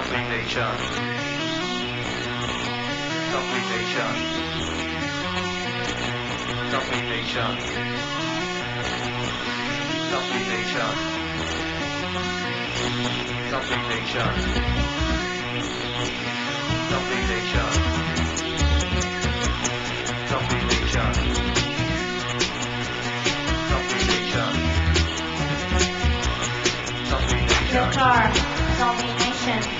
Supplication. Supplication. Supplication. Supplication. Supplication. Supplication. Supplication. Supplication. Supplication. Your car. Supplication.